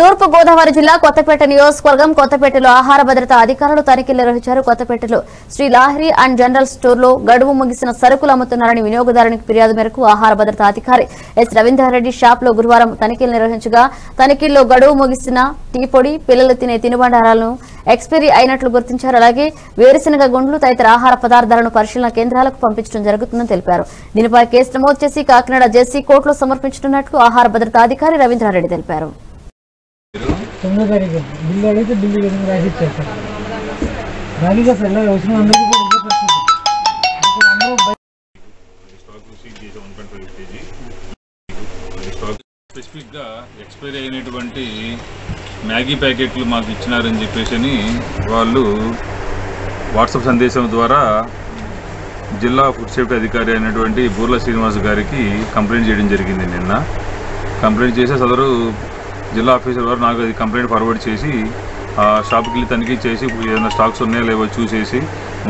తూర్పు గోదావరి జిల్లా కొత్తపేట నియోజకవర్గం కొత్తపేటలో ఆహార భద్రత అధికారులు తనిఖీలు నిర్వహించారు. కొత్తపేటలో శ్రీ లాహరి అండ్ జనరల్ స్టోర్లో గడువు ముగిసిన సరుకులు అమ్ముతున్నారని వినియోగదారునికి ఫిర్యాదు మేరకు ఆహార భద్రత అధికారి ఎస్ రవీంద్రారెడ్డి షాప్లో గురువారం తనిఖీలు నిర్వహించగా తనిఖీల్లో గడువు ముగిసిన టీ పొడి పిల్లలు తినే తినుబండారాలను ఎక్స్పైరీ అయినట్లు గుర్తించారు. అలాగే వేరుశనగ గుండ్లు తదితర ఆహార పదార్థాలను పరిశీలన కేంద్రాలకు పంపించడం జరుగుతుందని తెలిపారు. దీనిపై కేసు నమోదు చేసి కాకినాడ జెసి కోర్టులో సమర్పించనున్నట్లు ఆహార భద్రత అధికారి రవీంద్రారెడ్డి తెలిపారు. తొమ్మిదో తారీఖు. బిల్లు అడిగితే బిల్లు విధంగా రాసి ఇచ్చేస్తారు రాని కదా సార్ వచ్చిన అందరికీ కూడా ఇదే పరిస్థితి. స్పెసిఫిక్గా ఎక్స్పైరీ అయినటువంటి మ్యాగీ ప్యాకెట్లు మాకు ఇచ్చినారని చెప్పేసి అని వాళ్ళు వాట్సాప్ సందేశం ద్వారా జిల్లా ఫుడ్ సేఫ్టీ అధికారి అయినటువంటి బూర్ల శ్రీనివాస్ గారికి కంప్లైంట్ చేయడం జరిగింది నిన్న. కంప్లైంట్ చేసే సదరు జిల్లా ఆఫీసర్ వారు నాకు అది కంప్లైంట్ ఫార్వర్డ్ చేసి ఆ షాప్కి వెళ్ళి తనిఖీ చేసి ఏదైనా స్టాక్స్ ఉన్నాయో లేవో చూసేసి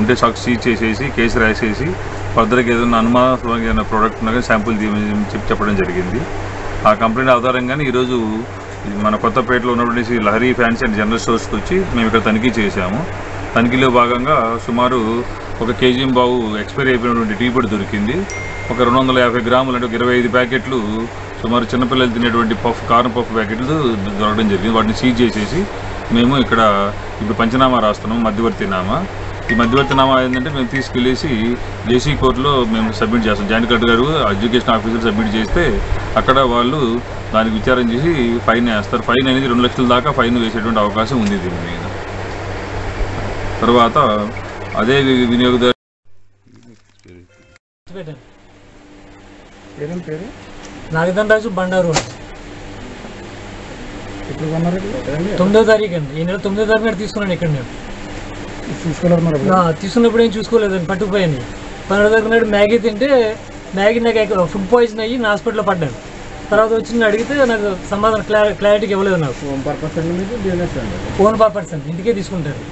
ఉంటే స్టాక్స్ సీజ్ చేసేసి కేసు రాసేసి ఫర్దర్గా ఏదైనా అనుమానాస్పదంగా ఏదైనా ప్రోడక్ట్ ఉన్నా కానీ శాంపుల్ తీయమని చెప్పి చెప్పడం జరిగింది. ఆ కంప్లైంట్ ఆధారంగానే ఈరోజు మన కొత్తపేటలో ఉన్నటువంటి లహరీ ఫ్యాన్సీ అండ్ జనరల్ స్టోర్స్కి వచ్చి మేము ఇక్కడ తనిఖీ చేశాము. తనిఖీలో భాగంగా సుమారు ఒక కేజీ బావు ఎక్స్పైరీ అయిపోయినటువంటి టీ పొడి దొరికింది. ఒక రెండు వందల యాభై గ్రాములు అంటే ఒక ఇరవై ఐదు ప్యాకెట్లు సుమారు చిన్నపిల్లలు తినేటువంటి పఫ్ కారం పఫ్ ప్యాకెట్లు దొరకడం జరిగింది. వాటిని సీజ్ చేసేసి మేము ఇక్కడ ఇప్పుడు పంచనామా రాస్తున్నాం మధ్యవర్తి నామా. ఈ మధ్యవర్తి నామా ఏంటంటే మేము తీసుకెళ్ళేసి జేసీ కోర్టులో మేము సబ్మిట్ చేస్తాం. జాయింట్ కలెక్టర్ గారు ఎడ్యుకేషన్ ఆఫీసర్ సబ్మిట్ చేస్తే అక్కడ వాళ్ళు దానికి విచారం చేసి ఫైన్ వేస్తారు. ఫైన్ అనేది రెండు లక్షల దాకా ఫైన్ వేసేటువంటి అవకాశం ఉంది దీని మీద. తర్వాత అదే వినియోగదారు పేరు? నాగదన్ రాజు బండారు? తొమ్మిదో తారీఖు అండి. ఈ నెల తొమ్మిదో తారీఖు నాడు తీసుకున్నాను ఇక్కడ నేను. తీసుకున్నప్పుడు ఏం చూసుకోలేదండి పట్టుకుపోయాను. పన్నెండు తారీఖు నాడు మ్యాగీ తింటే మ్యాగీ నాకు ఫుడ్ పాయిజన్ అయ్యి నా హాస్పిటల్లో పడ్డాను. తర్వాత వచ్చి అడిగితే నాకు సమాధానం క్లా క్లారిటీకి ఇవ్వలేదు నాకు. పర్పస్ అండి. ఓన్ పర్సన్ ఇంటికే తీసుకుంటారు.